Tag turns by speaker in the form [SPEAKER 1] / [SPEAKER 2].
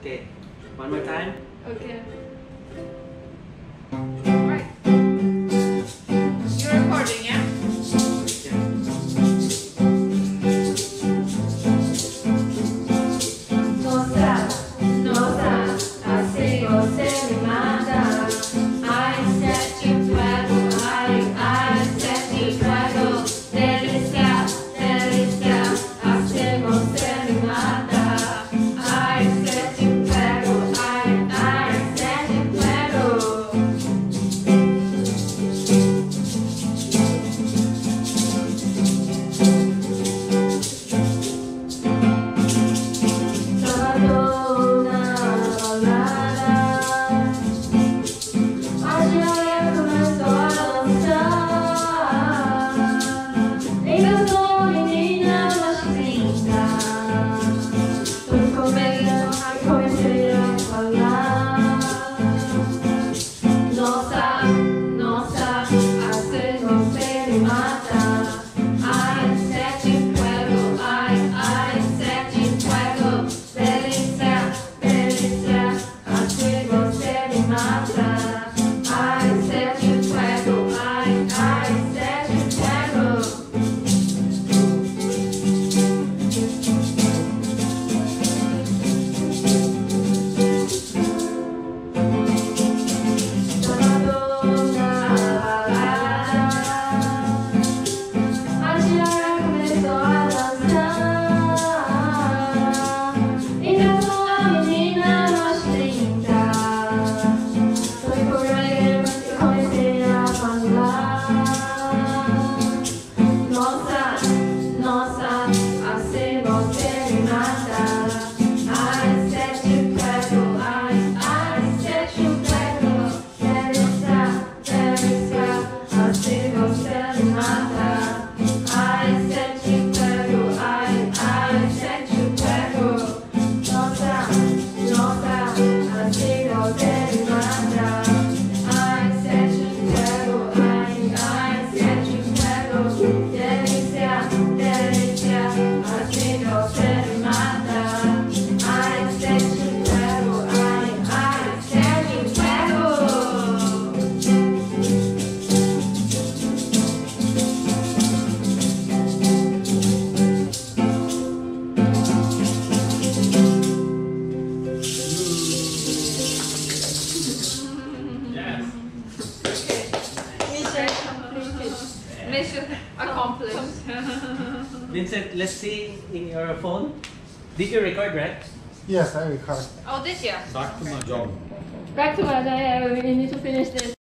[SPEAKER 1] okay, one more time.
[SPEAKER 2] Okay. Mission accomplished.
[SPEAKER 1] Vincent, let's see in your phone. Did you record, right?
[SPEAKER 3] Yes, I record.
[SPEAKER 2] Oh, this year.
[SPEAKER 4] Back to my job.
[SPEAKER 5] Back to my job. We need to finish this.